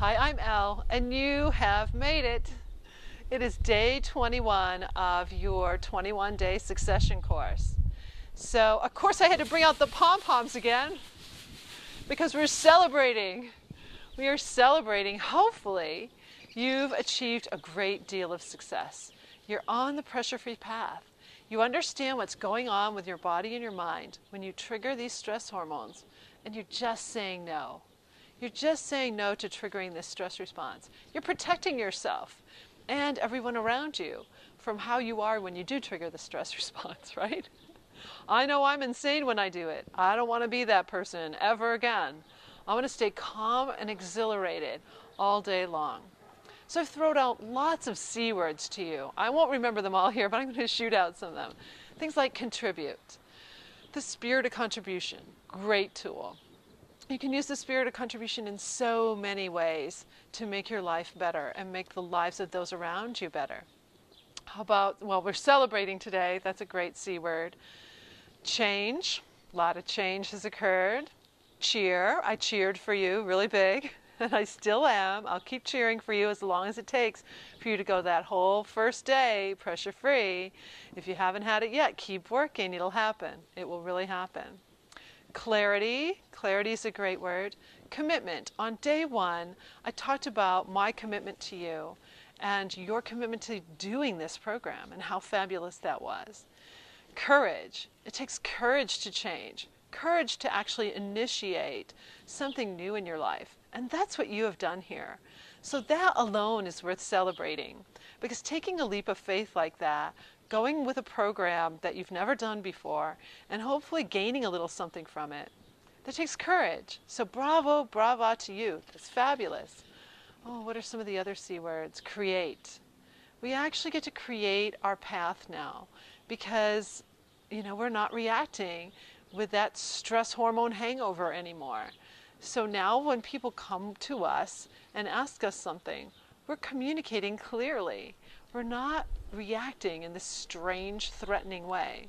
Hi, I'm Elle, and you have made it. It is day 21 of your 21 day succession course. So, of course, I had to bring out the pom poms again because we're celebrating. We are celebrating, hopefully, you've achieved a great deal of success. You're on the pressure free path. You understand what's going on with your body and your mind when you trigger these stress hormones, and you're just saying no. You're just saying no to triggering this stress response. You're protecting yourself and everyone around you from how you are when you do trigger the stress response, right? I know I'm insane when I do it. I don't want to be that person ever again. I want to stay calm and exhilarated all day long. So I've thrown out lots of C words to you. I won't remember them all here, but I'm going to shoot out some of them. Things like contribute, the spirit of contribution, great tool. You can use the spirit of contribution in so many ways to make your life better and make the lives of those around you better. How about, well, we're celebrating today. That's a great C word. Change. A lot of change has occurred. Cheer. I cheered for you really big, and I still am. I'll keep cheering for you as long as it takes for you to go that whole first day pressure free. If you haven't had it yet, keep working. It'll happen. It will really happen. Clarity, clarity is a great word. Commitment. On day one, I talked about my commitment to you and your commitment to doing this program and how fabulous that was. Courage. It takes courage to change, courage to actually initiate something new in your life. And that's what you have done here. So that alone is worth celebrating because taking a leap of faith like that going with a program that you've never done before and hopefully gaining a little something from it. That takes courage. So bravo, brava to you. That's fabulous. Oh, what are some of the other C words? Create. We actually get to create our path now because, you know, we're not reacting with that stress hormone hangover anymore. So now when people come to us and ask us something, we're communicating clearly. We're not reacting in this strange, threatening way.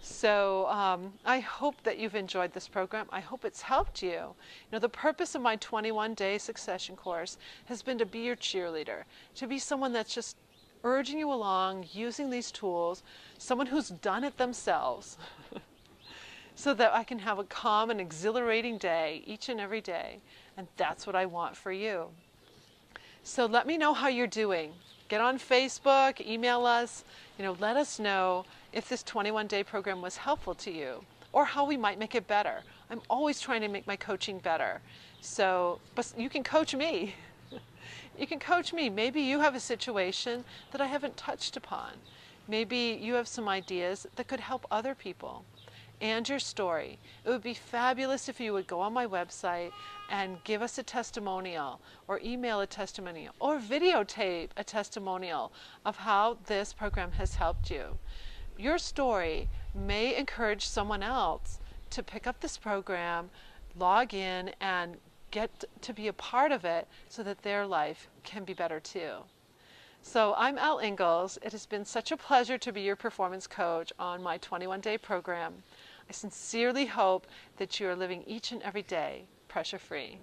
So um, I hope that you've enjoyed this program. I hope it's helped you. You know, the purpose of my 21-day succession course has been to be your cheerleader, to be someone that's just urging you along, using these tools, someone who's done it themselves, so that I can have a calm and exhilarating day each and every day. And that's what I want for you. So let me know how you're doing get on Facebook, email us, you know, let us know if this 21 day program was helpful to you or how we might make it better. I'm always trying to make my coaching better. So, but you can coach me. you can coach me. Maybe you have a situation that I haven't touched upon. Maybe you have some ideas that could help other people and your story. It would be fabulous if you would go on my website and give us a testimonial or email a testimonial or videotape a testimonial of how this program has helped you. Your story may encourage someone else to pick up this program, log in, and get to be a part of it so that their life can be better too. So I'm Elle Ingalls. It has been such a pleasure to be your performance coach on my 21 day program. I sincerely hope that you are living each and every day pressure free.